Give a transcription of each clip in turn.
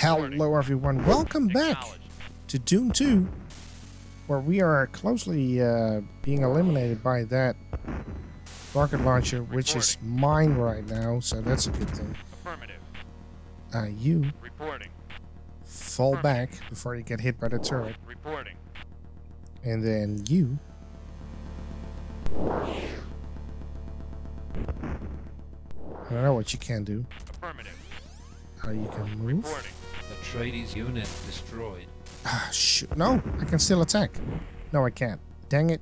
Hello everyone, welcome back to Dune 2, where we are closely uh, being eliminated by that rocket launcher, which is mine right now, so that's a good thing. Affirmative. Uh, you Reporting. fall back before you get hit by the turret, Reporting. and then you I don't know what you can do. Affirmative. How you can move. Reporting. Atreides unit destroyed. Ah, shoot. No, I can still attack. No, I can't. Dang it.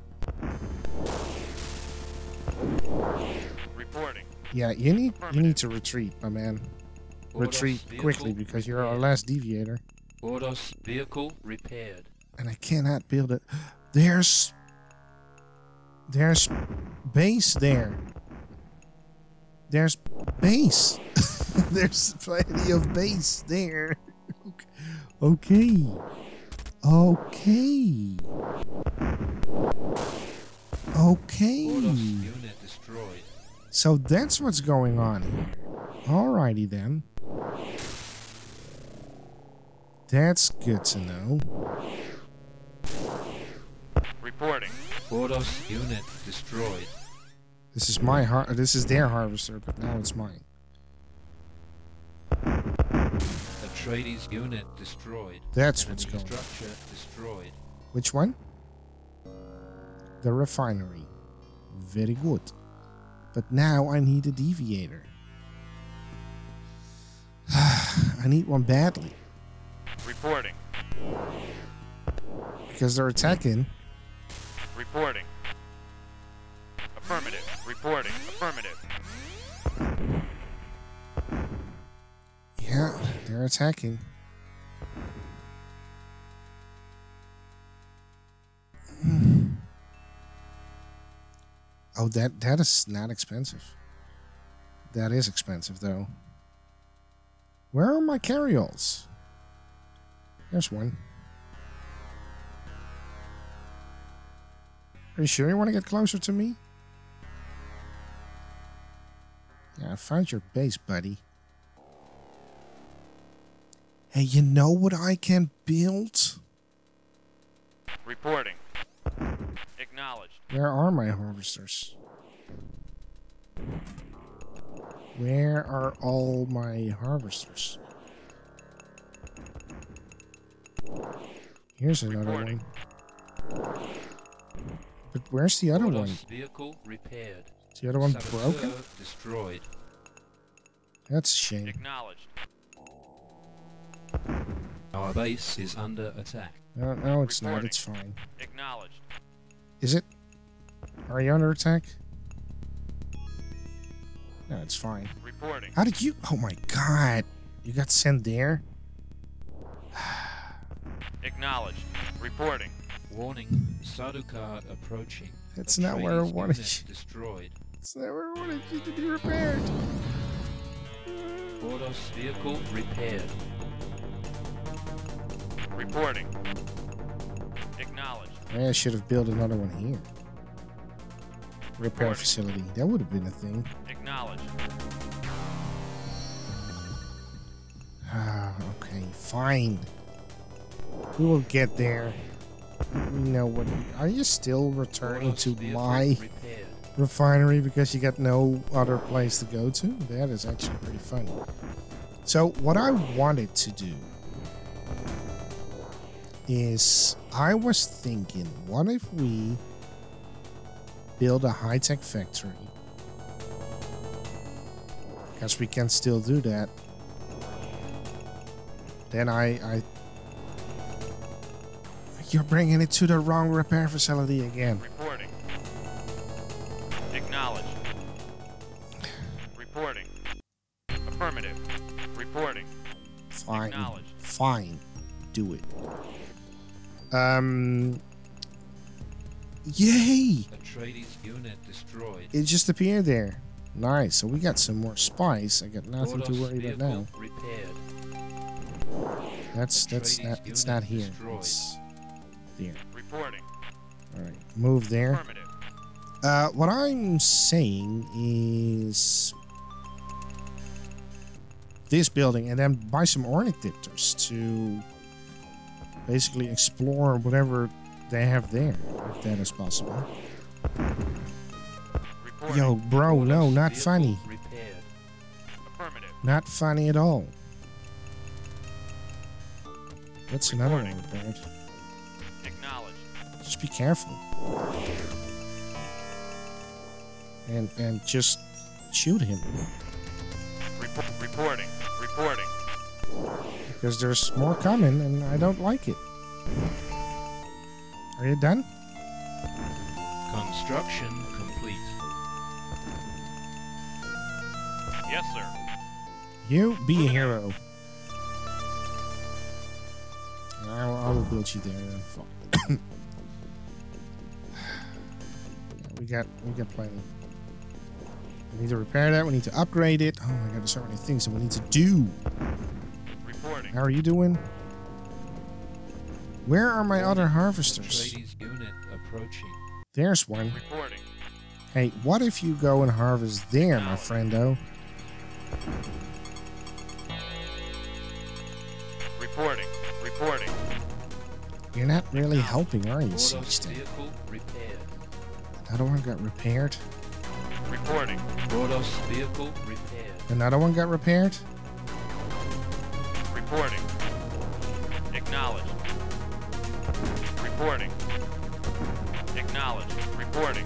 Reporting. Yeah, you need you need to retreat, my man. Ordos Retreat quickly because you're our last deviator. Ordos vehicle repaired. And I cannot build it. There's there's base there. There's base. There's plenty of base there. Okay. Okay. Okay. Ordos unit destroyed. So that's what's going on here. Alrighty then. That's good to know. Reporting. Ordos unit destroyed. This is my har- this is their harvester, but now it's mine. Atreides unit destroyed. That's Enemy what's going on. structure destroyed. Which one? The refinery. Very good. But now I need a deviator. I need one badly Reporting. because they're attacking. Reporting. Affirmative. Reporting. Affirmative. Yeah, they're attacking. Oh, that that is not expensive. That is expensive though. Where are my carryalls? There's one. Are you sure you want to get closer to me? Yeah, I found your base, buddy. Hey, you know what I can build? Reporting. Acknowledged. Where are my harvesters? Where are all my harvesters? Here's another Reporting. one. But where's the other one? Vehicle repaired. Is the other one Saboteur broken? destroyed. That's a shame. Acknowledged. Our base is under attack. Uh, no, no, it's not. It's fine. Acknowledged. Is it? Are you under attack? No, it's fine. Reporting. How did you? Oh my god! You got sent there? Acknowledged. Reporting. Warning, Sardaukar approaching. That's not where I wanted unit you. destroyed. It's never wanted you to be repaired. Ordos vehicle repaired. Reporting. Acknowledged. I should have built another one here. Repair Reporting. facility. That would have been a thing. Acknowledged. Ah, okay, fine. We will get there. We know what. Are you still returning to my refinery because you got no other place to go to? That is actually pretty funny. So, what I wanted to do is I was thinking, what if we build a high tech factory? Because we can still do that. Then I, I. You're bringing it to the wrong repair facility again. Um. Yay! Atreides unit destroyed. It just appeared there. Nice. So we got some more spice. I got nothing to worry about now. repaired. That's that's not. It's not here. destroyed. It's there. Reporting. All right. Move there. Uh, what I'm saying is this building and then buy some ornithopters to basically explore whatever they have there, if that is possible. Reporting. Yo, bro, no, not funny. Not funny at all. That's another one repaired. Acknowledged. Just be careful. And and just shoot him. Report. Reporting. Reporting. Because there's more coming and I don't like it. Are you done? Construction complete. Yes, sir. You be a hero. I will, I will build you there. Fuck. We got we got plenty. We need to repair that. We need to upgrade it. Oh my god, there's so many things that we need to do. Reporting. How are you doing? Where are my other harvesters? Unit approaching. There's one. Reporting. Hey, what if you go and harvest there, my friendo? Reporting. Reporting. You're not really helping, are you, Ordos, Siege Tank? vehicle repaired. Another one got repaired. Reporting. Ordos vehicle repaired. Another one got repaired. Reporting. Acknowledged. Reporting. Acknowledged. Reporting.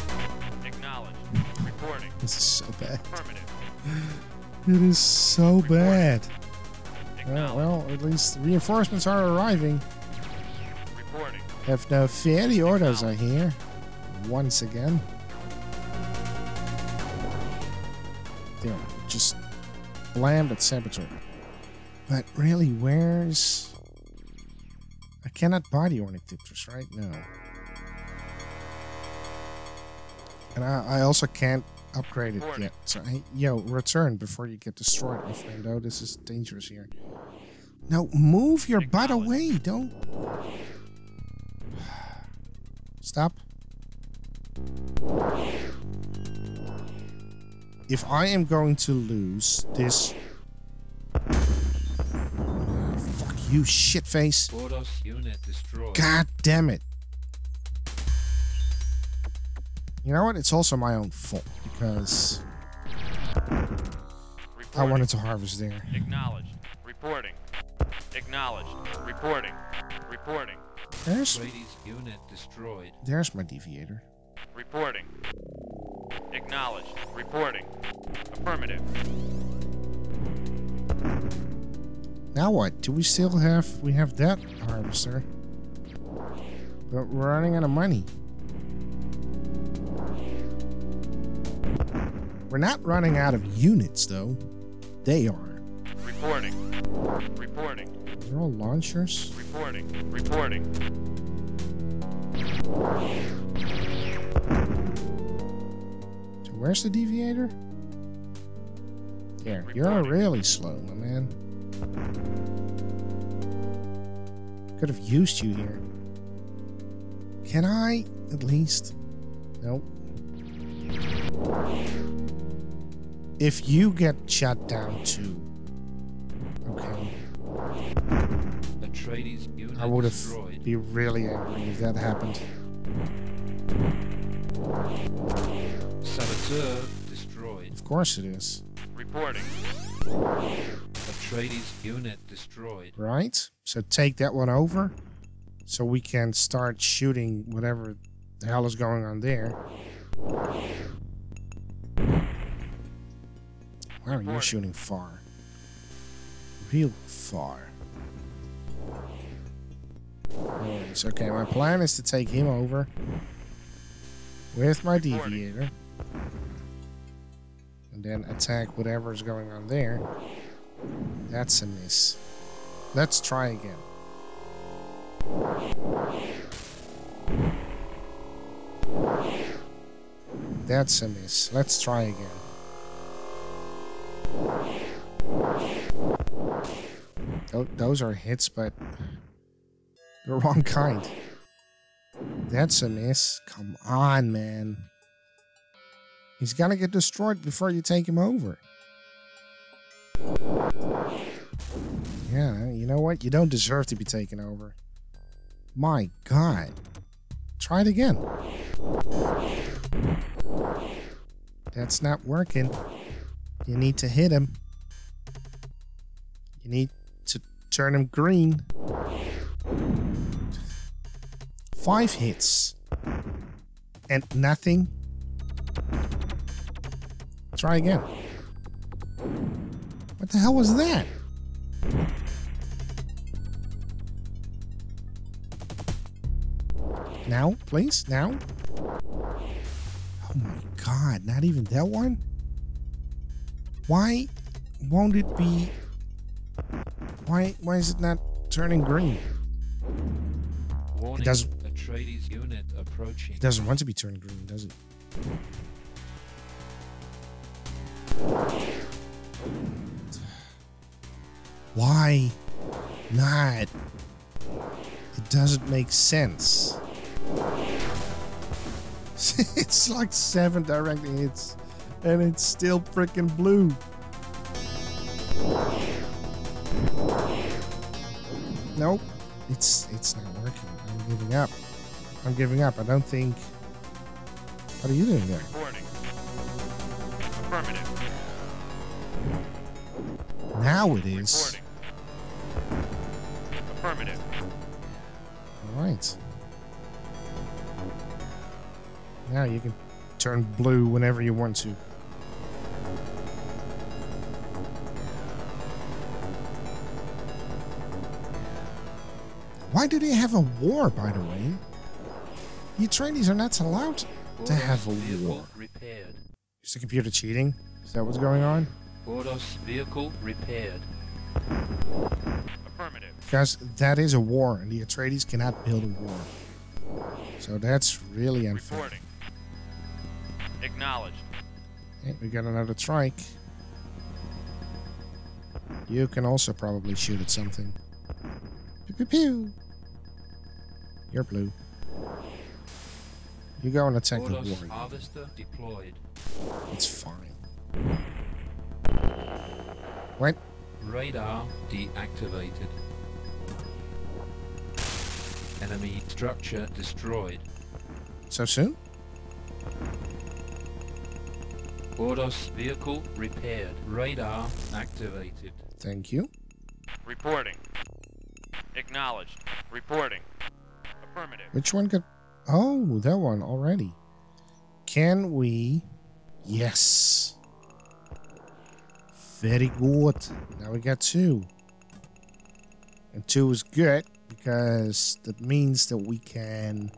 Acknowledged. Reporting. This is so bad. It is so bad. Uh, well, well, at least reinforcements are arriving. Reporting. Have no the orders are here. Once again. There, just blam that saboteur. But really, where's... I cannot buy the ornithopters, right? now. And I, I also can't upgrade it yet. So, hey, yo, return before you get destroyed, friend. Oh, this is dangerous here. No, move your butt away. Don't... Stop. If I am going to lose this... you, shitface. God damn it. You know what? It's also my own fault because I wanted to harvest there. Acknowledged. Reporting. Acknowledged. Reporting. Reporting. There's Atreides unit destroyed. there's my deviator. Reporting. Acknowledged. Reporting. Affirmative. Now what? Do we still have we have that harvester? But we're running out of money. We're not running out of units though. They are. Reporting. Reporting. They're all launchers. Reporting. Reporting. So where's the deviator? Here, you're really slow, my man. Could have used you here. Can I at least? Nope. If you get shut down too. Okay. Atreides unit I would have destroyed. be really angry if that happened. Saboteur destroyed. Of course it is. Reporting. Atreides unit destroyed. Right? So take that one over. So we can start shooting whatever the hell is going on there. Wow, you're Reporting. shooting far. Real far. Anyways, okay, my plan is to take him over with my deviator. And then attack whatever is going on there. That's a miss. Let's try again. That's a miss. Let's try again. Tho- Those are hits, but the wrong kind. That's a miss. Come on, man. He's gonna get destroyed before you take him over. Yeah, you know what? You don't deserve to be taken over. My god. Try it again. That's not working. You need to hit him. You need to turn him green. Five hits. And nothing. Try again. What the hell was that? Now, please, now. Oh my god, not even that one? Why won't it be... Why, why is it not turning green? Warning. doesn't... Atreides unit approaching. It doesn't want to be turned green, does it? Why not? It doesn't make sense. it's like seven direct hits, and it's still freaking blue. Nope, it's it's not working. I'm giving up. I'm giving up. I don't think. What are you doing there? Reporting. Affirmative. Now it is. Reporting. Affirmative. All right. Now you can turn blue whenever you want to. Why do they have a war, by the way? The Atreides are not allowed to have a war. repaired. Is the computer cheating? Is that what's going on? Ordos vehicle repaired. Affirmative. Because that is a war, and the Atreides cannot build a war. So that's really unfair. Reporting. Acknowledged. Okay, we got another trike. You can also probably shoot at something. Pew pew pew. You're blue. You go and attack the Ordos warrior. harvester deployed. It's fine. What? Radar deactivated. Enemy structure destroyed. So soon? Ordos vehicle repaired. Radar activated. Thank you. Reporting. Acknowledged. Reporting. Affirmative. Which one got... Oh, that one already. Can we... Yes. Very good. Now we got two. And two is good because that means that we can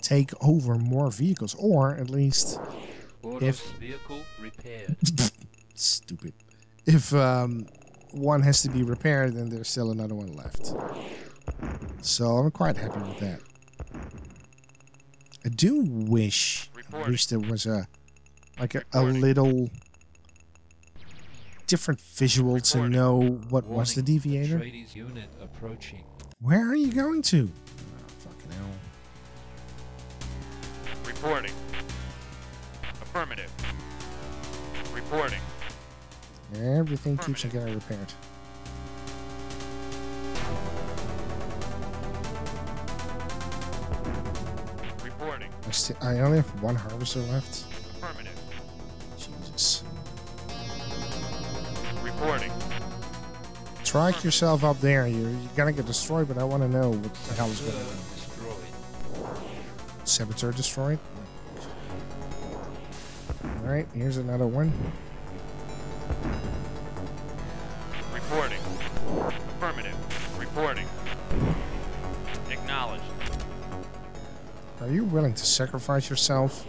take over more vehicles. Or at least... If- vehicle repaired. Stupid. If um, one has to be repaired, then there's still another one left. So I'm quite happy with that. I do wish, wish there was a like a, a little different visual to know what was the deviator. Unit approaching. Where are you going to? Oh, fucking hell. Reporting. Affirmative. Reporting. Everything keeps on getting repaired. Reporting. I, I only have one harvester left. Affirmative. Jesus. Reporting. Trike yourself up there. You're, you're gonna get destroyed, but I want to know what the hell is going on. destroyed. Saboteur destroyed. Alright, here's another one. Reporting. Affirmative. Reporting. Acknowledged. Are you willing to sacrifice yourself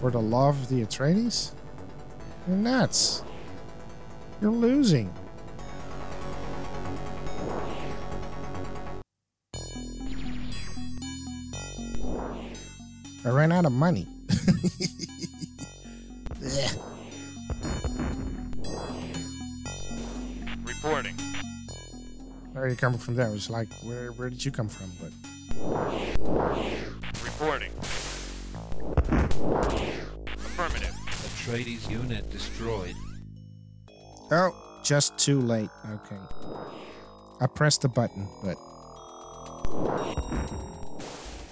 for the love of the Atreides? You're nuts. You're losing. I ran out of money. Reporting. Where are you coming from there? It was like, where, where did you come from? But Reporting. Affirmative. Atreides unit destroyed. Oh, just too late. Okay. I pressed the button, but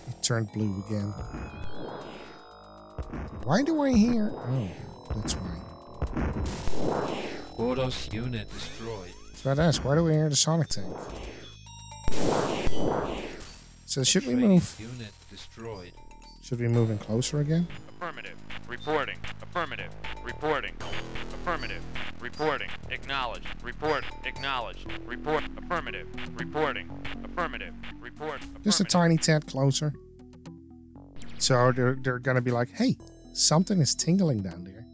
it turned blue again. Why do I hear? Oh, that's why. Ordos unit destroyed. So I'd ask, why do we hear the sonic tank? So should we move? Unit destroyed. Should we move in closer again? Affirmative. Reporting. Affirmative. Reporting. Affirmative. Reporting. Acknowledged. Report. Acknowledged. Report. Affirmative. Reporting. Affirmative. Report. Just a tiny tad closer. So they're, they're going to be like, hey, something is tingling down there.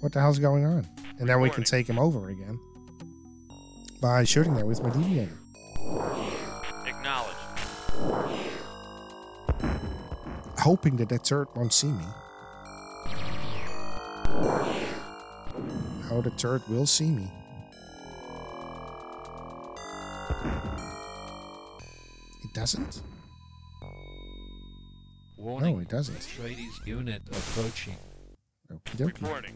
What the hell's going on? And then we can take him over again by shooting there with my deviator. Acknowledged. Hoping that that turret won't see me. Oh, the turret will see me. It doesn't? Warning. No, it doesn't. Atreides unit approaching. Okie dokie. Reporting.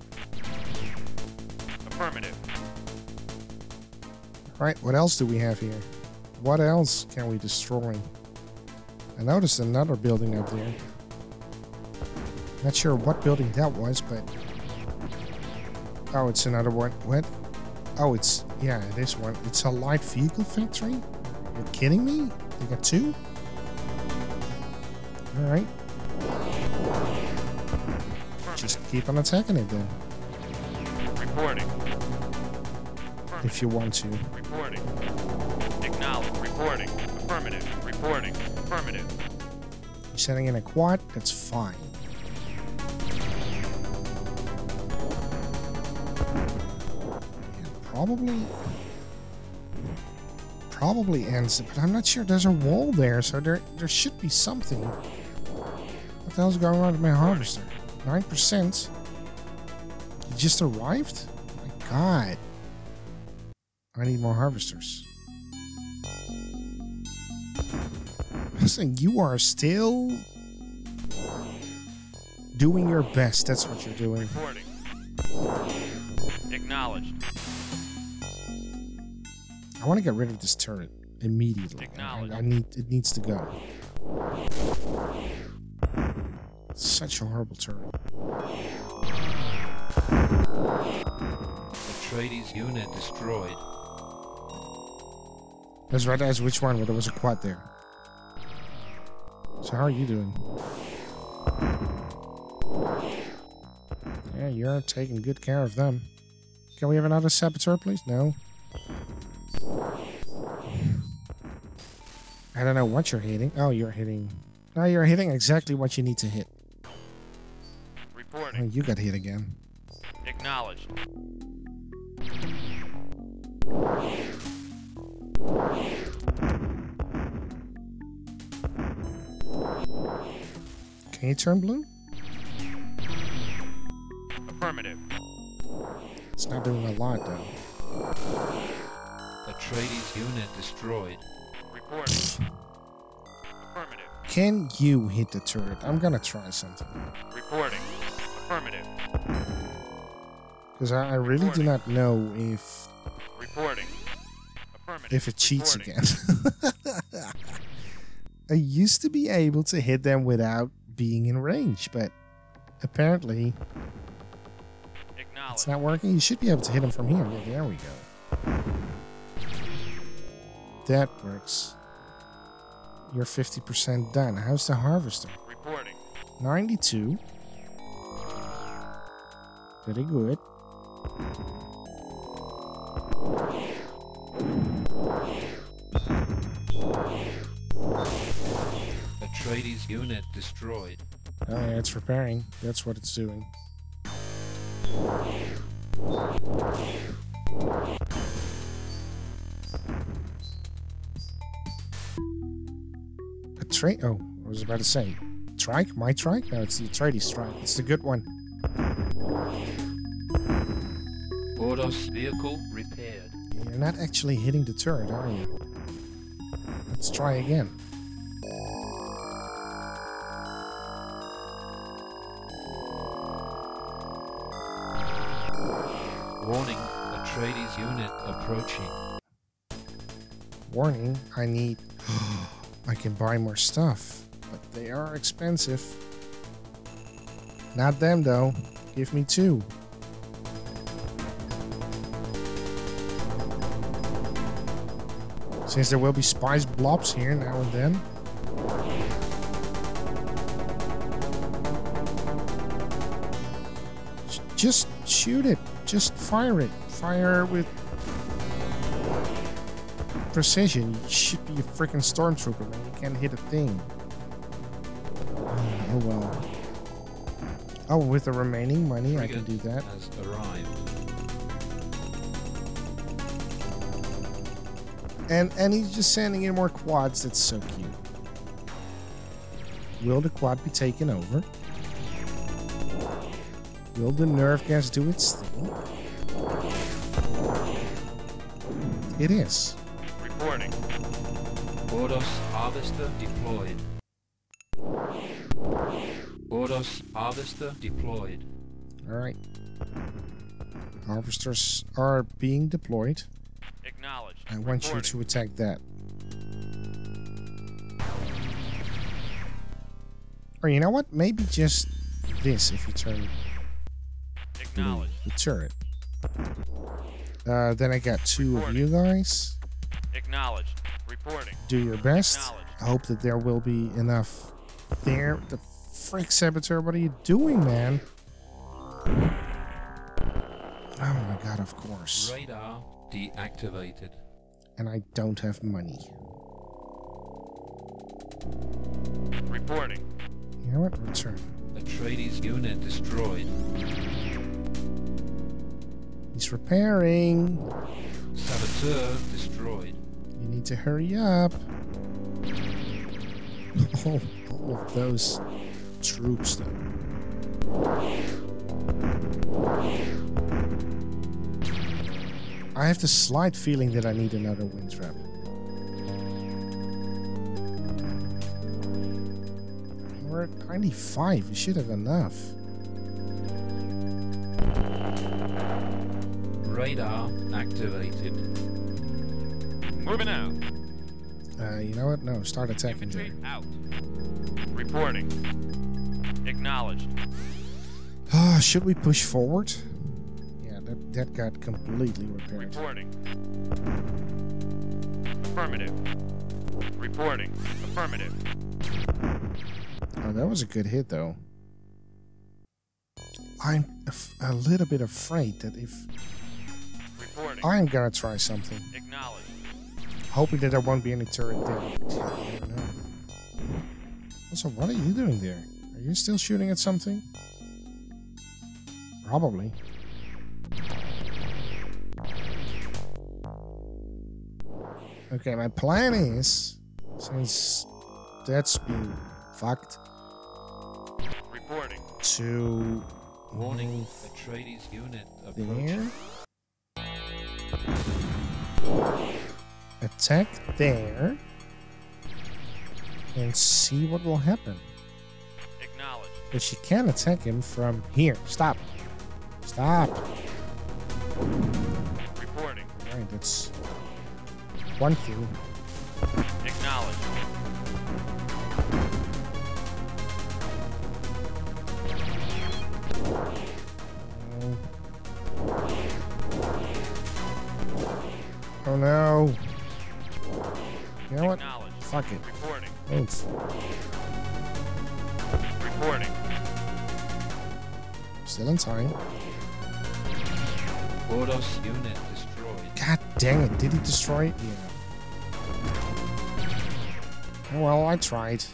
Affirmative. Right, what else do we have here? What else can we destroy? I noticed another building up there. Not sure what building that was, but... Oh, it's another one. What? Oh, it's... Yeah, this one. It's a light vehicle factory? You're kidding me? They got two? Alright, just keep on attacking it then, Reporting. if you want to. Reporting. Acknowledged. Reporting. Affirmative. Reporting. Affirmative. You're sending in a quad, that's fine. Probably probably ends it, but I'm not sure there's a wall there, so there there should be something. What the hell's going on with my harvester? Nine percent? You just arrived? My god. I need more harvesters. Listen, you are still doing your best. That's what you're doing. Reporting. Acknowledged. I want to get rid of this turret immediately. I, I need it needs to go. Such a horrible turret. Atreides unit destroyed. That's right. As which one? Well, there was a quad there. So how are you doing? Yeah, you're taking good care of them. Can we have another saboteur, please? No. I don't know what you're hitting. Oh, you're hitting. No, you're hitting exactly what you need to hit. Oh, Reporting. you got hit again. Acknowledged. Can you turn blue? Affirmative. It's not doing a lot though. Atreides unit destroyed. Affirmative. Can you hit the turret? I'm gonna try something. Reporting. Affirmative. Because I, I really do not know if Reporting. Affirmative. if it cheats Reporting. again. I used to be able to hit them without being in range, but apparently it's not working. You should be able to hit them from here. Yeah, there we go. That works. You're 50% done. How's the harvester? Reporting. 92. Very good. Atreides unit destroyed. Oh, yeah, it's repairing. That's what it's doing. A trike? Oh, I was about to say. Trike? My trike? No, it's the Atreides strike. It's the good one. Ordos vehicle repaired. You're not actually hitting the turret, are you? Let's try again. Warning, Atreides unit approaching. Warning, I need... I can buy more stuff, but they are expensive. Not them, though. Give me two. Since there will be spice blobs here now and then. Just shoot it. Just fire it. Fire with precision. You should be a freaking stormtrooper, man. You can't hit a thing. Oh well. Oh, with the remaining money, I can do that. Has arrived. And and he's just sending in more quads. That's so cute. Will the quad be taken over? Will the nerve gas do its thing? It is. Reporting. Ordos harvester deployed. Ordos harvester deployed. All right. Harvesters are being deployed. Acknowledged. I want you to attack that. Or you know what? Maybe just this if you turn the, Acknowledged. the turret. Uh, then I got two of you guys. Acknowledged. Reporting. Do your best. I hope that there will be enough there. The frick saboteur, what are you doing, man? Oh my god, of course. Radar deactivated. And I don't have money. Reporting. You know what? Return. Atreides unit destroyed. He's repairing. Saboteur destroyed. Need to hurry up. All, all of those troops, though. I have the slight feeling that I need another wind trap. We're at 95. We should have enough. Radar activated. Moving out. Uh, you know what? No, start attacking Infantry out. Reporting. Acknowledged. Ah, should we push forward? Yeah, that, that got completely repaired. Reporting. Affirmative. Reporting. Affirmative. Oh, that was a good hit, though. I'm a little bit afraid that if Reporting. I'm gonna try something, Acknowledged. Hoping that there won't be any turret there. You never know. Also, what are you doing there? Are you still shooting at something? Probably. Okay, my plan is, since that's been fucked, Reporting. to Warning. move Atreides unit there, attack there, and see what will happen. Acknowledged. But she can attack him from here. Stop. Stop. Reporting. Alright, that's one thing. Acknowledged. Oh no. You know what? Fuck it. Reporting. Oof. Reporting. Still in time. Ordos unit destroyed. God dang it. Did he destroy it? Yeah. Oh, well, I tried.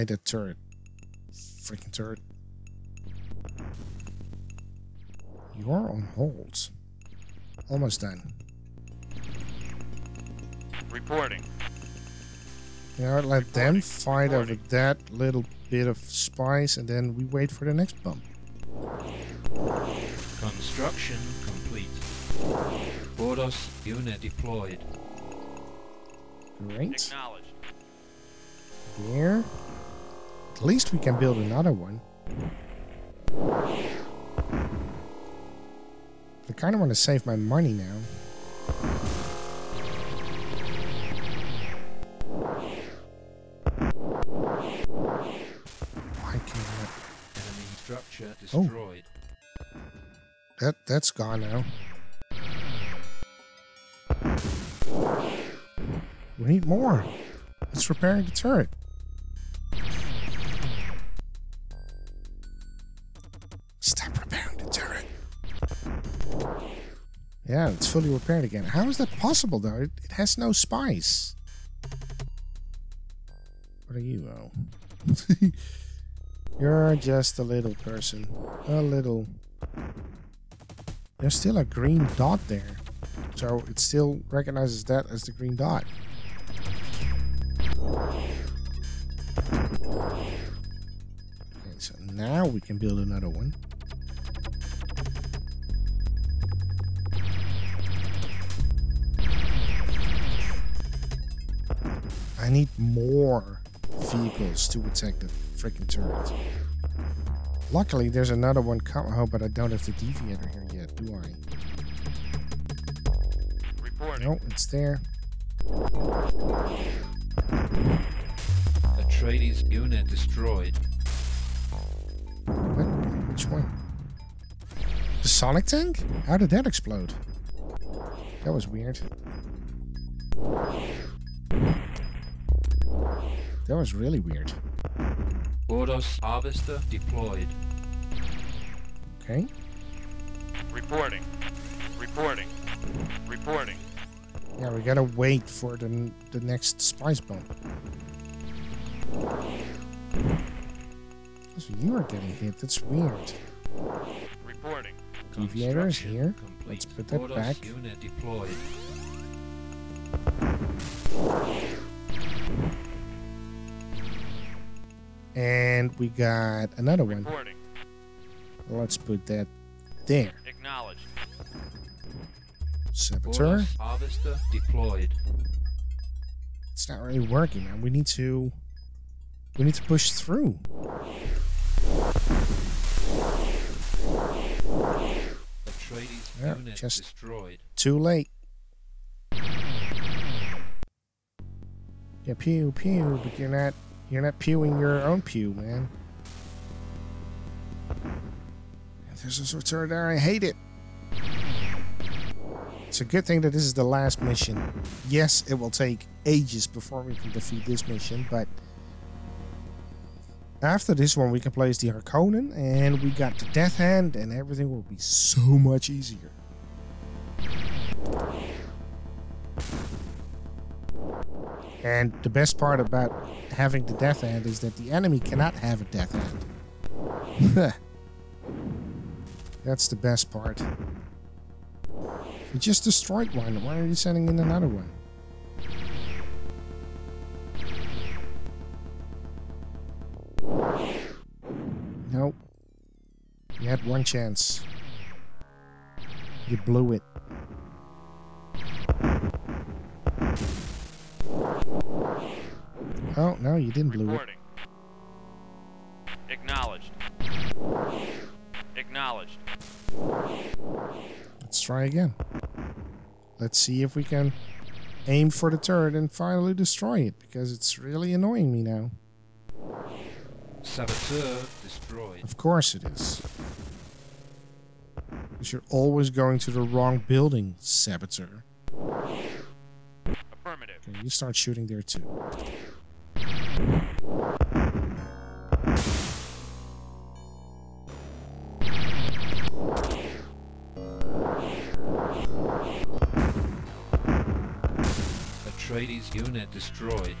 Eliminate that turret. Freaking turret. You are on hold. Almost done. Reporting. You know what? Let them Reporting. fight over that little bit of spice and then we wait for the next bump. Construction complete. Ordos unit deployed. Great. Acknowledged. There. At least we can build another one. I kind of want to save my money now. Why can't Enemy structure Oh. that that's gone now. We need more. Let's repair the turret. Yeah, it's fully repaired again. How is that possible, though? It, it has no spice. What are you, oh? You're just a little person. A little. There's still a green dot there. So it still recognizes that as the green dot. Okay, so now we can build another one. I need more vehicles to attack the freaking turret. Luckily, there's another one coming. Oh, but I don't have the deviator here yet, do I? Reporting. No, it's there. Atreides unit destroyed. What? Which one? The sonic tank? How did that explode? That was weird. That was really weird. Ordos harvester deployed. Okay. Reporting. Reporting. Reporting. Yeah, we gotta wait for the, the next spice bomb. So you are getting hit. That's weird. Reporting. Deviator is here. complete. Let's put that Ordos back. unit deployed. And we got another one. Reporting. Let's put that there. Acknowledged. Saboteur. Harvester deployed. It's not really working, man. We need to we need to push through. Atreides Yeah, unit just- destroyed. Too late. Yeah, pew pew, but you're not you're not pewing your own pew, man. There's a sorter there. I hate it. It's a good thing that this is the last mission. Yes, it will take ages before we can defeat this mission, but after this one, we can play as the Harkonnen, and we got the Death Hand, and everything will be so much easier. And the best part about having the Death Hand is that the enemy cannot have a Death Hand. That's the best part. We just destroyed one. Why are you sending in another one? Nope. You had one chance. You blew it. Oh, no, you didn't blow it. Acknowledged. Acknowledged. Let's try again. Let's see if we can aim for the turret and finally destroy it, because it's really annoying me now. Saboteur destroyed. Of course it is. Because you're always going to the wrong building, Saboteur. Affirmative. Okay, you start shooting there too. Atreides unit destroyed.